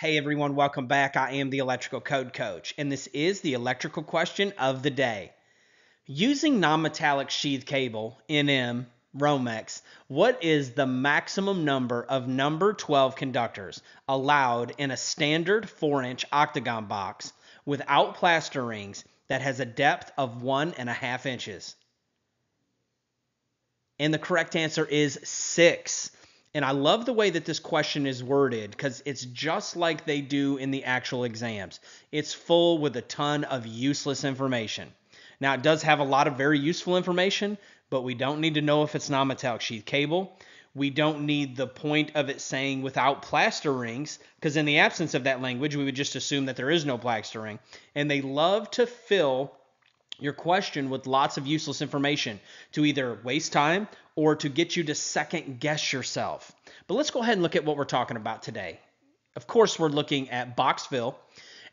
Hey everyone, welcome back. I am the Electrical Code Coach, and this is the electrical question of the day. Using non-metallic sheath cable, NM, Romex, what is the maximum number of number 12 conductors allowed in a standard 4-inch octagon box without plaster rings that has a depth of one and a half inches? And the correct answer is six. And I love the way that this question is worded because it's just like they do in the actual exams. It's full with a ton of useless information. Now, it does have a lot of very useful information, but we don't need to know if it's non metallic sheath cable. We don't need the point of it saying without plaster rings, because in the absence of that language, we would just assume that there is no plaster ring. And they love to fill your question with lots of useless information to either waste time or to get you to second guess yourself. But let's go ahead and look at what we're talking about today. Of course, we're looking at box fill.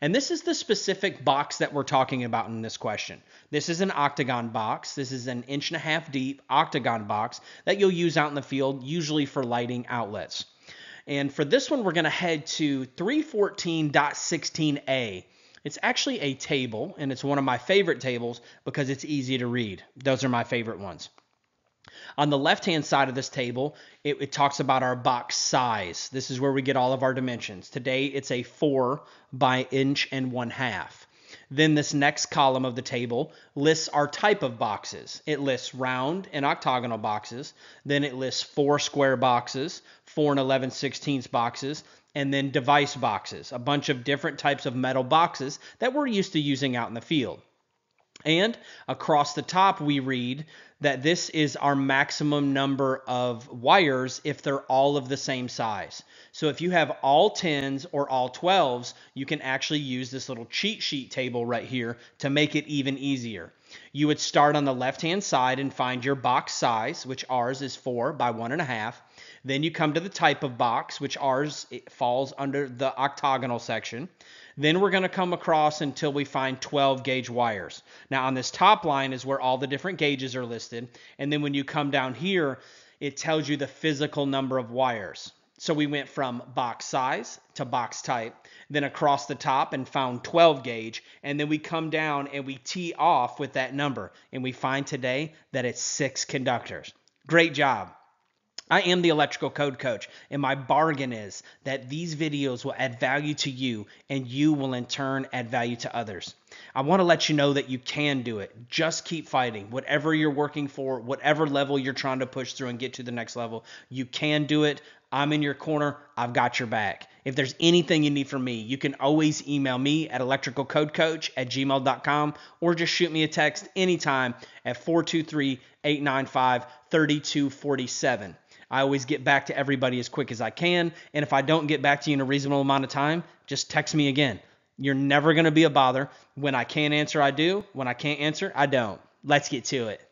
and this is the specific box that we're talking about in this question. This is an octagon box. This is an inch and a half deep octagon box that you'll use out in the field, usually for lighting outlets. And for this one, we're going to head to 314.16a. It's actually a table, and it's one of my favorite tables because it's easy to read. Those are my favorite ones. On the left hand side of this table, it, it, talks about our box size. This is where we get all of our dimensions. Today, it's a 4 by inch and 1 half. Then this next column of the table lists our type of boxes. It lists round and octagonal boxes. Then it lists four square boxes, 4 and 11 16ths boxes, and then device boxes, a bunch of different types of metal boxes that we're used to using out in the field. And across the top, we read that this is our maximum number of wires if they're all of the same size. So if you have all 10s or all 12s, you can actually use this little cheat sheet table right here to make it even easier. You would start on the left hand side and find your box size, which ours is 4 by 1.5. Then you come to the type of box, which ours falls under the octagonal section. Then we're going to come across until we find 12 gauge wires. Now on this top line is where all the different gauges are listed. And then when you come down here, it tells you the physical number of wires. So we went from box size to box type, then across the top and found 12 gauge, and then we come down and we tee off with that number, and we find today that it's six conductors. Great job. I am the electrical code coach, and my bargain is that these videos will add value to you, and you will in turn add value to others. I want to let you know that you can do it. Just keep fighting. Whatever you're working for, whatever level you're trying to push through and get to the next level, you can do it. I'm in your corner. I've got your back. If there's anything you need from me, you can always email me at electricalcodecoach at gmail.com or just shoot me a text anytime at 423 895 3247. I always get back to everybody as quick as I can. And if I don't get back to you in a reasonable amount of time, just text me again. You're never going to be a bother. When I can't answer, I do. When I can't answer, I don't. Let's get to it.